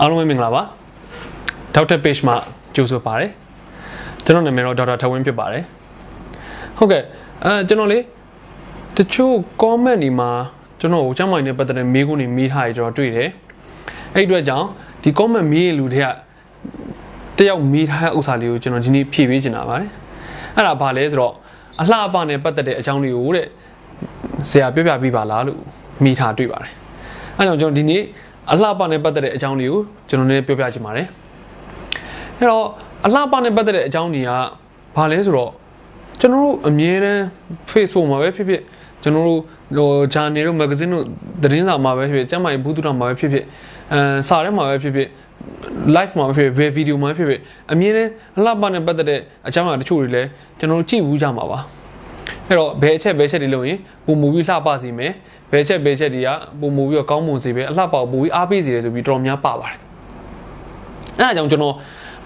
အားလုံးပဲမင်္ဂလာပါဒေါက်တာ page မှာကြိုဆိုပါရစေကျွန်တော်နာမည်တော့ဒေါက်တာထဝင်းဖြစ်ပါတယ်ဟုတ်ကဲ့အဲကျွန်တော်လေတချို့ comment တွေမှာကျွန်တော်ကိုကျမ်းမာရေးနဲ့ပတ်သက်တဲ့မေးခွန်းတွေမေးထားရကျွန်တော်တွေ့တယ်အဲ့အတွက်ကြောင့်ဒီ comment မေးရလူတွေကတယောက်မေးထားတဲ့ဥစ္စာလေးကိုကျွန်တော်ဒီနေ့ဖြည့်ပေးချင်တာပါတယ်အဲ့ဒါဘာလဲဆိုတော့အလှအပနဲ့ပတ်သက်တဲ့အကြောင်းလေးကိုတဲ့ဆရာပြောပြပေးပါလားလို့မိထားတွေ့ပါတယ်အဲ့တော့ကျွန်တော်ဒီနေ့ အလှပနဲ့ပတ်သက်တဲ့အကြောင်းလေးကိုကျွန်တော်လည်းပြောပြချင်ပါတယ်အဲ့တော့အလှပနဲ့ပတ်သက်တဲ့အကြောင်းတွေကဘာလဲဆိုတော့ကျွန်တော်တို့အမြဲတမ်း Facebook မှာပဲဖြစ်ဖြစ်ကျွန်တော်တို့ဟို journal တို့ magazine တို့သတင်းစာမှာပဲဖြစ်ဖြစ်ကျမ်းမာရေးဘူးတုဒ္ဒမှာပဲဖြစ်ဖြစ်အဲစာထဲမှာပဲဖြစ်ဖြစ် live မှာပဲဖြစ်ဖြစ် video မှာပဲဖြစ်ဖြစ်အမြင်နဲ့အလှပနဲ့ပတ်သက်တဲ့အကြောင်းအရာတချို့တွေလည်းကျွန်တော်တို့ကြည့်ဘူးကြမှာပါ အဲ့တော့ဘယ်အချက်ဘယ်ချက်တွေလုပ်ရင်ပုံမူပြီးလှပစီမယ်ဘယ်ချက်ဘယ်ချက်တွေကပုံမူပြီးတော့ကောင်းမွန်စေပဲအလှပကိုပိုပြီးအားပေးစေတယ်ဆိုပြီးတော်တော်များပါပါတယ်အဲ့ဒါကြောင့်ကျွန်တော်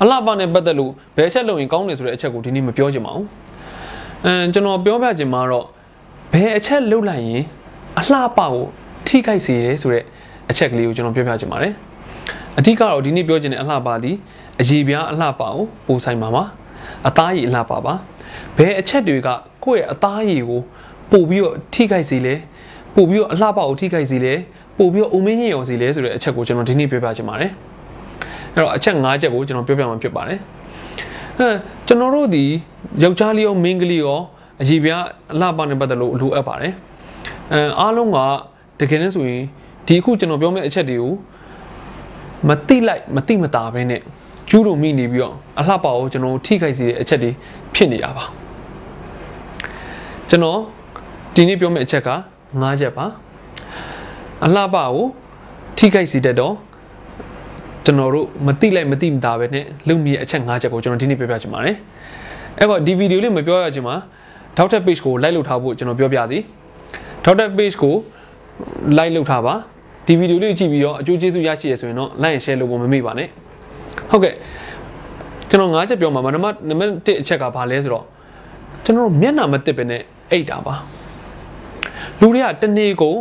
အလှပနဲ့ပတ်သက်လို့ဘယ်ချက်လုပ်ရင်ကောင်းတယ်ဆိုတဲ့အချက်ကိုဒီနေ့မပြောချင်ပါဘူးအဲကျွန်တော်ပြောပြချင်မှာတော့ဘယ်အချက်လုပ်လိုက်ရင်အလှပကိုထိခိုက်စေတယ်ဆိုတဲ့အချက်ကလေးကိုကျွန်တော်ပြောပြချင်ပါတယ်အဓိကတော့ဒီနေ့ပြောချင်တဲ့အလှပသည်အရေးပြားအလှပကိုပို့ဆိုင်ပါပါအသားရည်အလှပပါ ဘယ်အချက်တွေကကိုယ့်ရဲ့အသားရည်ကိုပို့ပြီးတော့ထိခိုက်စေလဲပို့ပြီးတော့အလှပကိုထိခိုက်စေလဲပို့ပြီးတော့အုံမင်းညင်ရောစေလဲဆိုတဲ့အချက်ကိုကျွန်တော်ဒီနေ့ပြောပြချင်ပါတယ်အဲ့တော့အချက်၅ချက်ကိုကျွန်တော်ပြောပြမှာဖြစ်ပါတယ်အဲကျွန်တော်တို့ဒီယောက်ျားလေးရောမိန်းကလေးရောအရေးပြအလှပနဲ့ပတ်သက်လို့လိုအပ်ပါတယ်အဲအားလုံးကတကယ်နဲ့ဆိုရင်ဒီအခုကျွန်တော်ပြောမယ့်အချက်တွေကိုမတိလိုက်မတိမတာပဲနဲ့ ကျူးလို့မိနေပြီးတော့အလှပကိုကျွန်တော်ထိခိုက်စေတဲ့အချက်တွေဖြစ်နေတာပါကျွန်တော်ဒီနေ့ပြောမယ့်အချက်က၅ချက်ပါအလှပကိုထိခိုက်စေတတ်တော့ကျွန်တော်တို့မတိလိုက်မတိမတာပဲနဲ့လုံမိရဲ့အချက်၅ချက်ကိုကျွန်တော်ဒီနေ့ပြောပြချင်ပါတယ်အဲ့တော့ဒီဗီဒီယိုလေးမပြောရချင်မှာဒေါက်တာ page ကို like လုပ်ထားဖို့ကျွန်တော်ပြောပြစီဒေါက်တာ page ကို like လုပ်ထားပါဒီဗီဒီယိုလေးကြည့်ပြီးတော့အကျိုးကျေးဇူးရရှိရဆိုရင်တော့ like and share လုပ်ဖို့မမေ့ပါနဲ့ ဟုတ်ကဲ့ကျွန်တော်၅ချက်ပြောမှာနံပါတ်နံပါတ်1အချက်ကဘာလဲဆိုတော့ကျွန်တော်တို့မျက်နှာမတစ်ပဲနဲ့အိတ်တာပါလူတွေကတနေ့ကို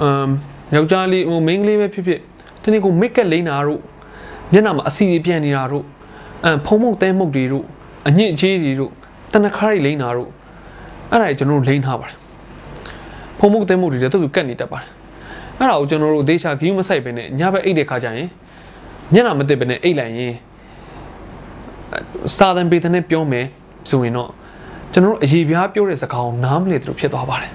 အမ်ယောက်ျားလေးဟိုမိန်းကလေးပဲဖြစ်ဖြစ်တနေ့ကိုမိတ်ကက်လိမ့်တာတို့မျက်နှာမှာအစီတွေပြန်နေတာတို့အမ်ဖုံမုတ်တဲမုတ်တွေတို့အညစ်အကြေးတွေတို့တနခါးတွေလိမ့်တာတို့အဲ့ဒါကြီးကျွန်တော်တို့လိမ့်ထားပါတယ်ဖုံမုတ်တဲမုတ်တွေလည်းသူ့သူကတ်နေတတ်ပါတယ်အဲ့ဒါကိုကျွန်တော်တို့ဒေချာဂီယူမဆိုင်ပဲနဲ့ညဘက်အိတ်တဲ့ခါကျရင် မျက်နှာမတစ်ပဲနဲ့အိတ်လိုက်ရင်စာသင်ပေးတဲ့ပြောမယ်ဆိုရင်တော့ကျွန်တော်တို့အရေးပြားပြောတဲ့စကားကိုနားမလည်သလိုဖြစ်သွားပါတယ်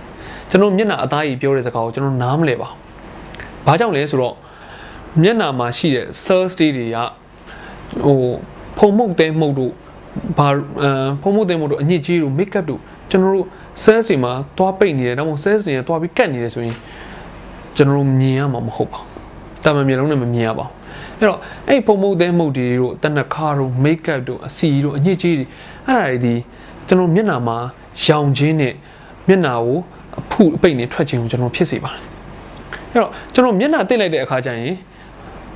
ကျွန်တော်မျက်နှာအသားကြီးပြောတဲ့စကားကိုကျွန်တော်နားမလည်ပါဘူးဘာကြောင့်လဲဆိုတော့မျက်နှာမှာရှိတဲ့ cells တွေကဟိုဖုံမှုတ်တဲမှုတ်တို့ဘာဖုံမှုတ်တဲမှုတ်တို့အညစ်အကြေးတို့ make up တို့ကျွန်တော်တို့ cells တွေမှာသွားပိတ်နေတယ်ဒါမှမဟုတ် cells တွေကသွားပြီးကတ်နေတယ်ဆိုရင်ကျွန်တော်တို့မြင်ရမှာမဟုတ်ပါဘူးတာမန်မျက်လုံးနဲ့မမြင်ရပါဘူး အဲ့တော့အဲ့ဖုံမှုတ်တဲမှုတ်တွေတို့တနခါတို့ make up တို့အစီတို့အညစ်အကြေးတွေအဲ့ဒါတွေဒီကျွန်တော်မျက်နှာမှာရောင်ခြင်းနဲ့မျက်နှာကိုအဖုအပိတ်နဲ့ထွက်ခြင်းကိုကျွန်တော်ဖြစ်စေပါတယ်အဲ့တော့ကျွန်တော်မျက်နှာတိတ်လိုက်တဲ့အခါကျရင်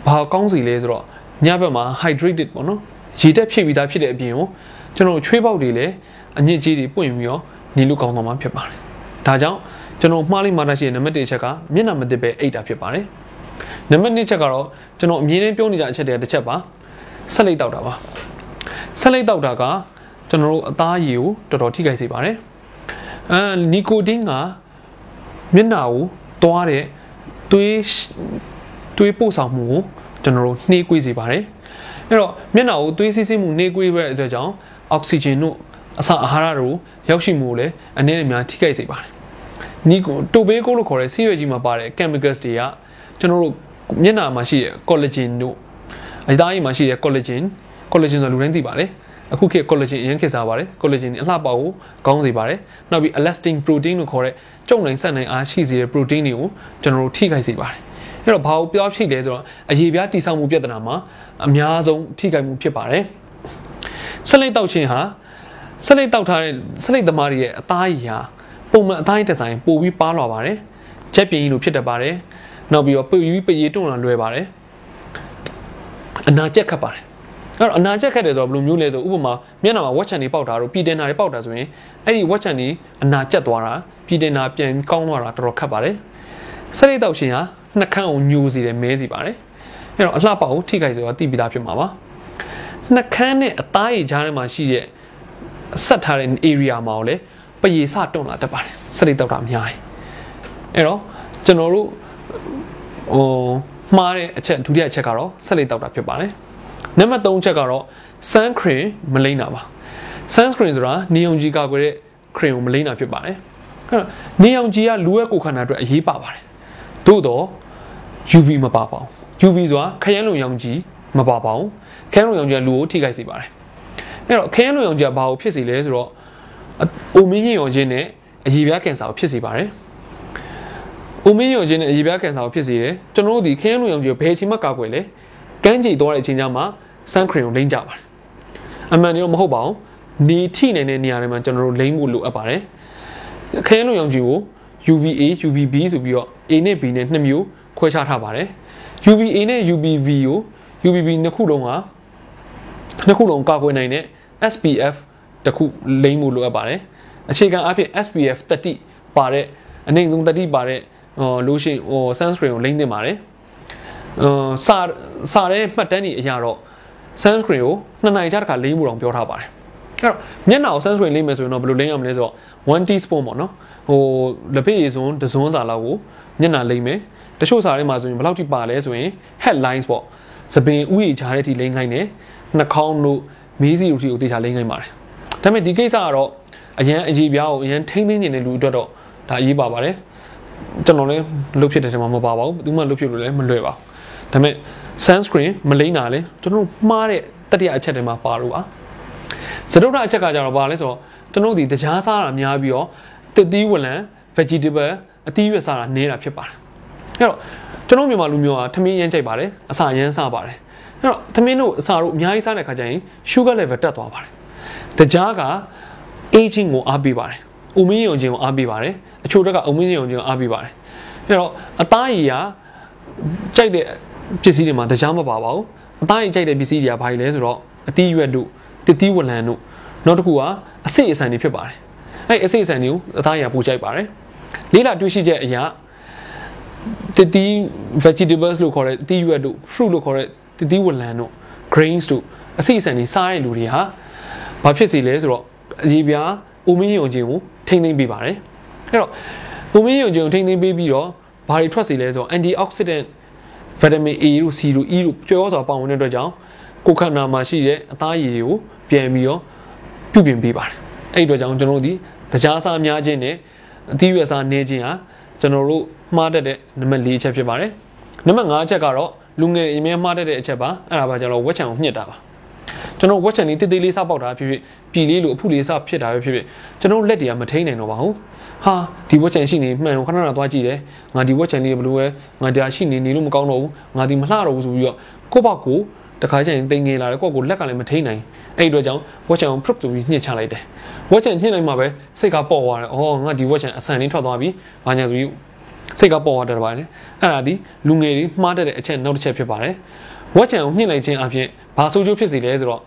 ဘာကောင်းစီလဲဆိုတော့ညဘက်မှာ hydrated ပေါ့နော်ရေတက်ဖြည့်ပြီးသားဖြစ်တဲ့အပြင်ကိုကျွန်တော်ချွေးပေါက်တွေလည်းအညစ်အကြေးတွေပွင့်ပြီးတော့နေလို့ကောင်းသွားမှာဖြစ်ပါတယ်ဒါကြောင့်ကျွန်တော်မှားလိုက်မှတာရှိတဲ့နံပါတ်1ချက်ကမျက်နှာမတစ်ပဲအိတ်တာဖြစ်ပါတယ် နံပါတ်2ချက်ကတော့ကျွန်တော်အမြင်နဲ့ပြောနေကြအချက်တည်းတစ်ချက်ပါဆက်လိုက်တောက်တာပါဆက်လိုက်တောက်တာကကျွန်တော်တို့အသားရည်ကိုတော်တော်ထိခိုက်စေပါတယ်အဲနီကိုတင်းကမျက်နှာကိုတွားတဲ့သွေးသွေးပို့ဆောင်မှုကိုကျွန်တော်တို့နှေးကွေးစေပါတယ်အဲ့တော့မျက်နှာကိုသွေးစီးဆင်းမှုနှေးကွေးရတဲ့အတွက်ကြောင့်အောက်ဆီဂျင်တို့အစာအာဟာရတို့ရောက်ရှိမှုကိုလည်းအနည်းနဲ့များထိခိုက်စေပါတယ်နီကိုတိုဘေးကိုလို့ခေါ်တဲ့ဆေးရွက်ကြီးမှာပါတဲ့ chemicals တွေက ကျွန်တော်တို့မျက်နှာမှာရှိတဲ့ collagen တို့အသားရည်မှာရှိတဲ့ collagen collagen ဆိုလူတိုင်းသိပါတယ်အခုခေတ် collagen အရင်ခေတ်စားပါတယ် collagen အလှပကိုကောင်းစေပါတယ်နောက်ပြီး elastin protein လို့ခေါ်တဲ့ကြုံနိုင်ဆက်နိုင်အားရှိစေတဲ့ protein တွေကိုကျွန်တော်တို့ထိခိုက်စေပါတယ်အဲ့တော့ဘာကိုပြောဖြစ်လဲဆိုတော့အရေးပြားတိဆောက်မှုပြဿနာမှာအများဆုံးထိခိုက်မှုဖြစ်ပါတယ်ဆက်လက်တောက်ခြင်းဟာဆက်လက်တောက်ထားတဲ့ဆက်လက်သမားတွေရဲ့အသားရည်ဟာပုံမှန်အသားရည်ဒီဇိုင်းပိုပြီးပါလာပါတယ်ချက်ပြင်းကြီးလိုဖြစ်တတ်ပါတယ် နောက်ပြီးတော့ပွေပြီးပရေတွန့်လာလွယ်ပါတယ်အနာကျက်ခတ်ပါတယ်အဲ့တော့အနာချက်ခက်တယ်ဆိုတော့ဘယ်လိုမျိုးလဲဆိုဥပမာမျက်နှာမှာဝက်ချန်တွေပေါက်တာတို့ပြည်တင်တာတွေပေါက်တာဆိုရင်အဲ့ဒီဝက်ချန်တွေအနာကျက်သွားတာပြည်တင်တာပြန်ကောင်းသွားတာတော်တော်ခက်ပါတယ်ဆက်ရိတ်တောက်ရှင်ဟာနှာခမ်းကိုညိုစီတယ်မဲစီပါတယ်အဲ့တော့အလှပကိုထိခိုက်ဆိုတာသိပြီးသားဖြစ်မှာပါနှကန်းနဲ့အသားရည်ကြားထဲမှာရှိတဲ့ဆက်ထားတဲ့ area မှာကိုလေပရေစတွန့်လာတတ်ပါတယ်စရိတ်တောက်တာအများကြီးအဲ့တော့ကျွန်တော်တို့ ဟိုမှားတဲ့အချက်ဒုတိယအချက်ကတော့ဆက်လက်တောက်တာဖြစ်ပါတယ်နံပါတ်3ချက်ကတော့ sun cream မလိမ့်တာပါ sunscreen ဆိုတာနေအောင်ကြီးကာကွယ်တဲ့ cream ကိုမလိမ့်တာဖြစ်ပါတယ်အဲ့တော့နေအောင်ကြီးကလူရဲ့ကိုယ်ခန္ဓာအတွက်အရေးပါပါတယ်သို့တော့ UV မပါပါဘူး UV ဆိုတာခရမ်းလုံရောင်ကြီးမပါပါဘူးခရမ်းလုံရောင်ကြီးကလူကိုထိခိုက်စေပါတယ်အဲ့တော့ခရမ်းလုံရောင်ကြီးကဘာကိုဖြစ်စေလဲဆိုတော့အိုမင်းရင်ရောင်ခြင်းနဲ့အရေပြားကင်ဆာကိုဖြစ်စေပါတယ်။ အိုမင်းရောင်ခြင်းနဲ့အရေပြားကင်ဆာကိုဖြစ်စေတယ်။ကျွန်တော်တို့ဒီခရမ်းလုံရောင်ကြီးကိုဘယ်အချိန်မှကာကွယ်လဲ။ကန်းကြည်သွားတဲ့အချိန်ကျမှ sun cream ကိုလိမ့်ကြပါတယ်။အမှန်တော့မဟုတ်ပါဘူး။နေထိနေတဲ့နေရာတွေမှာကျွန်တော်တို့လိမ့်ဖို့လိုအပ်ပါတယ်။ခရမ်းလုံရောင်ကြီးကို UVA, UVB ဆိုပြီးတော့ A နဲ့ B နဲ့နှစ်မျိုးခွဲခြားထားပါတယ်။ UVA နဲ့ UVB ကို UVB နှစ်ခုလုံးကနှစ်ခုလုံးကာကွယ်နိုင်တဲ့ SPF တခုလိမ့်မှုလိုအပ်ပါတယ်အခြေခံအဖြစ် SPF 30ပါတဲ့အနိုင်ဆုံး30ပါတဲ့ ဟိုလို့ရှိရင်ဟို sunscreen ကိုလိမ့်သင့်ပါတယ်အမ်စာစာတဲ့မှတ်တမ်းတွေအရာတော့ sunscreen ကိုနှစ်နိုင်ချတစ်ခါလိမ့်မှုတော့ပြောထားပါတယ်အဲ့တော့မျက်နှာကို sunscreen လိမ့်မယ်ဆိုရင်တော့ဘယ်လိုလိမ့်ရမလဲဆိုတော့1 teaspoon ပေါ့နော်ဟိုလက်ဖက်ရည်စွန်းတစွန်းစာလောက်ကိုမျက်နှာလိမ့်မယ်တချို့စာတွေမှာဆိုရင်ဘယ်လောက်ထိပါလဲဆိုရင် headlines ပေါ့သပင်ဥယျာဉ်ချားတဲ့ထိလိမ့်ခိုင်းတယ်နှာခေါင်းတို့မီးစီတို့ထိကိုတေချာလိမ့်ခိုင်းပါတယ်ဒါပေမဲ့ဒီကိစ္စကတော့အရန်အရေးပြားကိုအရန်ထိမ့်သိမ်းနေတဲ့လူအတွက်တော့ဒါအရေးပါပါတယ် ကျွန်တော်လည်းလုတ်ဖြစ်တဲ့ထဲမှာမပါပါဘူးဘယ်သူမှလုတ်ဖြစ်လို့လည်းမလွယ်ပါဘူးဒါပေမဲ့ sunscreen မလိမ့်တာလေကျွန်တော်မှားတဲ့တတိယအချက်တွေမှာပါလို့ပါစတုဒ္ဒအချက်ကကြတော့ဘာလဲဆိုတော့ကျွန်တော်ဒီတကြားစားတာများပြီးတော့တစ်သီးဝလံ vegetable အသီးရွက်စားတာနေတာဖြစ်ပါတယ်အဲ့တော့ကျွန်တော်မြန်မာလူမျိုးကထမင်းရမ်းကြိုက်ပါတယ်အစာရမ်းစားပါတယ်အဲ့တော့သမင်းတို့အစာတို့အများကြီးစားတဲ့ခါကျရင် sugar level တက်သွားပါတယ်။တကြားက aging ကိုအားပေးပါတယ်။ ဥမင်းယုံခြင်းကိုအားပေးပါတယ်။အချို့တက်ကဥမင်းယုံခြင်းကိုအားပေးပါတယ်။အဲ့တော့အသားရည်ကကြိုက်တဲ့ပစ္စည်းတွေမှာတကြားမပါပါဘူး။အသားရည်ကြိုက်တဲ့ပစ္စည်းတွေကဘာလဲဆိုတော့အသီးရွက်တို့တစ်သီးဝလံတို့နောက်တစ်ခုကအစိအစံတွေဖြစ်ပါတယ်။အဲ့အစိအစံတွေကိုအသားရည်ပူကြိုက်ပါတယ်။လေးလာတွေ့ရှိချက်အရာတစ်သီး vegetables လို့ခေါ်တဲ့အသီးရွက်တို့ fruit လို့ခေါ်တဲ့တတိဝလန်တို့ grains တို့အစိအစံတွေစားတဲ့လူတွေဟာဘာဖြစ်စီလဲဆိုတော့အကြီးပြား အိုမင်းယုံခြင်းကိုထိမ့်သိမ့်ပေးပါတယ်အဲ့တော့အိုမင်းယုံခြင်းကိုထိမ့်သိမ့်ပေးပြီးတော့ဘာတွေထွက်စီလဲဆိုတော့ antioxidant vitamin A တို့ C တို့ E တို့ကျွဲဩစွာပါဝင်တဲ့အတွက်ကြောင့်ကိုယ်ခန္ဓာမှာရှိတဲ့အသားရည်ကိုပြန်ပြီးတော့ပြုပြင်ပေးပါတယ်အဲ့ဒီအတွက်ကြောင့်ကျွန်တော်တို့ဒီတရားစားများခြင်းနဲ့အသီးရွက်စားနေခြင်းဟာကျွန်တော်တို့မှားတတ်တဲ့နံပါတ်၄ချက်ဖြစ်ပါတယ်နံပါတ်၅ချက်ကတော့လူငယ်အမြဲမှားတတ်တဲ့အချက်ပါအဲ့ဒါပါကျွန်တော်ဝက်ချံကိုညှစ်တာပါ ကျွန်တော်ဝက်ချံလေးတိတ်တိတ်လေးစပေါက်တာဖြစ်ဖြစ်ပြည်လေးလိုအဖုလေးစဖြစ်တာပဲဖြစ်ဖြစ်ကျွန်တော်လက်တွေကမထိန်နိုင်တော့ပါဘူးဟာဒီဝက်ချံရှိနေမှန်ခဏခဏသွားကြည့်တယ်ငါဒီဝက်ချံလေးဘယ်လိုလဲငါတရားရှိနေနေလို့မကောင်းတော့ဘူးငါဒီမလှတော့ဘူးဆိုပြီးတော့ကိုယ့်ဘောက်ကိုတခါကျရင်တင်ငင်လာတယ်ကိုယ့်ကိုလက်ကလည်းမထိန်နိုင်အဲ့ဒီအတွက်ကြောင့်ဝက်ချံကို prop ဆိုပြီးညှစ်ချလိုက်တယ်ဝက်ချံညှစ်လိုက်မှပဲစိတ်ကပေါ့သွားတယ်အော်ငါဒီဝက်ချံအဆန်လေးထွက်သွားပြီဘာညာဆိုပြီးစိတ်ကပေါ်သွားတယ်ပါတယ်အဲ့ဒါဒီလူငယ်တွေမှားတတ်တဲ့အချက်နောက်တစ်ချက်ဖြစ်ပါတယ် ဝက်ချံကိုညှစ်လိုက်ခြင်းအပြင်ဘာဆိုးကျိုးဖြစ်စေလဲဆိုတော့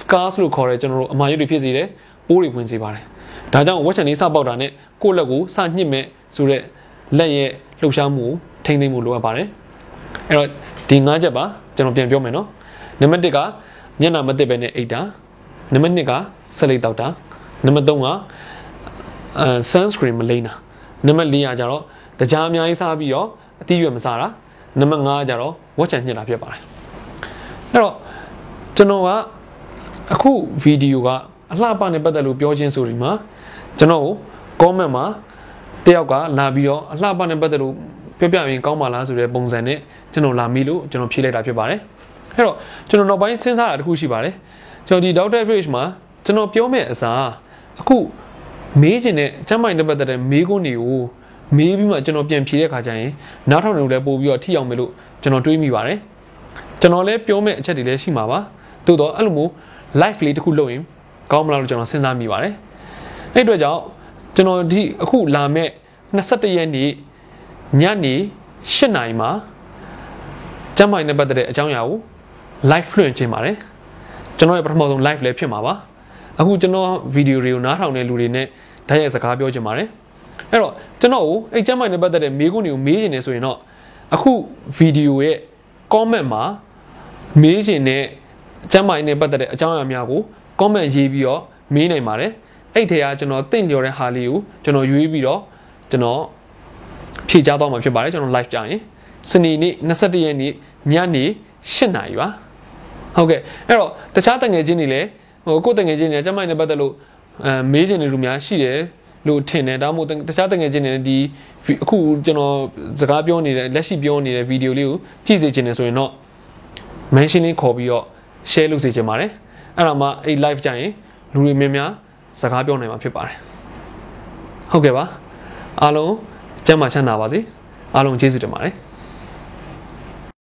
scars လို့ခေါ်တဲ့ကျွန်တော်တို့အမာရွတ်တွေဖြစ်စေတယ်ပိုးတွေဝင်စေပါတယ်ဒါကြောင့်ဝက်ချံလေးစပေါက်တာနဲ့ကိုယ့်လက်ကိုစညှစ်မဲ့ဆိုတဲ့လက်ရဲ့လှုပ်ရှားမှုထိမ့်သိမ့်မှုလိုအပ်ပါတယ်အဲ့တော့ဒီ၅ချက်ပါကျွန်တော်ပြန်ပြောမယ်နော်နံပါတ်1ကမျက်နှာမတစ်ပဲနဲ့အိတ်တာနံပါတ်2ကဆက်လိတ်တောက်တာနံပါတ်3ကအဲ sunscreen မလိမ့်တာနံပါတ်4ကကြတော့တကြားအများကြီးစားပြီးတော့အသီးရွက်မစားတာ နံပါတ်5ကျတော့ဝက်ချန်ညှစ်တာဖြစ်ပါတယ်အဲ့တော့ကျွန်တော်ကအခုဗီဒီယိုကအလှပနဲ့ပတ်သက်လို့ပြောချင်းဆိုဒီမှာကျွန်တော်ကို comment မှာတယောက်ကလာပြီးတော့အလှပနဲ့ပတ်သက်လို့ပြောပြရင်ကောင်းပါလားဆိုတဲ့ပုံစံနဲ့ကျွန်တော်လာမိလို့ကျွန်တော်ဖြေလိုက်တာဖြစ်ပါတယ်အဲ့တော့ကျွန်တော်နောက်ပိုင်းစဉ်းစားတာတခုရှိပါတယ်ကျွန်တော်ဒီ Dr. Page မှာကျွန်တော်ပြောမယ့်အစားအခုမေးချင်တဲ့ကျမ်းမိုင်နဲ့ပတ်သက်တဲ့မေးခွန်းတွေကို မေးပြီးမှကျွန်တော်ပြန်ဖြေတဲ့ခါကျရင်နောက်ထောင်တွေလည်းပို့ပြီးတော့ထိအောင်မယ်လို့ကျွန်တော်တွေးမိပါတယ်ကျွန်တော်လည်းပြောမဲ့အချက်တွေလည်းရှိမှာပါသို့တော့အဲ့လိုမျိုး live လေးတစ်ခုလုပ်ရင်ကောင်းမလားလို့ကျွန်တော်စဉ်းစားမိပါတယ်အဲ့အတွက်ကြောင့်ကျွန်တော်ဒီအခုလာမဲ့21ရက်နေ့ညနေ8နာရီမှာကျမ်းမိုင်နဲ့ပတ်သက်တဲ့အကြောင်းအရာကို live လွှင့်ခြင်းပါတယ်ကျွန်တော်ရဲ့ပထမဆုံး live လည်းဖြစ်မှာပါအခုကျွန်တော်ဗီဒီယိုတွေကိုနားထောင်တဲ့လူတွေနဲ့ဓာတ်ရိုက်စကားပြောချင်ပါတယ် အဲ့တော့ကျွန်တော်ကိုအဲ့ကျမ်းမိုင်နဲ့ပတ်သက်တဲ့မေးခွန်းတွေကိုမေးချင်နေဆိုရင်တော့အခုဗီဒီယိုရဲ့ comment မှာမေးခြင်းနဲ့ကျမ်းမာရေးနဲ့ပတ်သက်တဲ့အကြောင်းအရာများကို comment ရေးပြီးတော့မေးနိုင်ပါတယ်အဲ့ထဲကကျွန်တော်တင့်လျော်တဲ့ဟာလေးကိုကျွန်တော်ရွေးပြီးတော့ကျွန်တော်ဖြည့်ချသွားမှာဖြစ်ပါတယ်ကျွန်တော် live ကြရင်စနေနေ့21ရက်နေ့ညနေ8နာရီပါဟုတ်ကဲ့အဲ့တော့တခြားတငယ်ချင်းတွေလည်းဟိုကိုယ်တငယ်ချင်းတွေကျမ်းမာရေးနဲ့ပတ်သက်လို့အဲမေးခြင်းတွေလူများရှိတယ် လို့ထင်တယ်ဒါမှမဟုတ်တခြားတငယ်ချင်းတွေဒီအခုကျွန်တော်စကားပြောနေတဲ့လက်ရှိပြောနေတဲ့ဗီဒီယိုလေးကိုကြည့်စေချင်တယ်ဆိုရင်တော့ mention လေးခေါ်ပြီးတော့ share လုပ်စေချင်ပါတယ်အဲ့ဒါမှအဲ့ live ကြရင်လူတွေများများစကားပြောနိုင်မှာဖြစ်ပါတယ်ဟုတ်ကဲ့ပါအားလုံးကျမ်းမာချမ်းသာပါစေအားလုံးကျေးဇူးတင်ပါတယ်